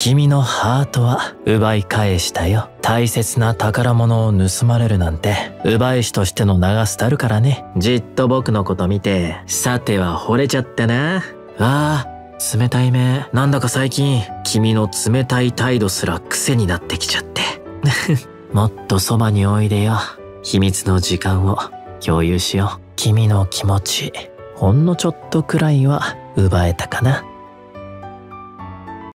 君のハートは奪い返したよ。大切な宝物を盗まれるなんて、奪い師としての名が廃るからね。じっと僕のこと見て、さては惚れちゃったな。ああ、冷たい目。なんだか最近、君の冷たい態度すら癖になってきちゃって。もっとそばにおいでよ。秘密の時間を共有しよう。君の気持ち、ほんのちょっとくらいは奪えたかな。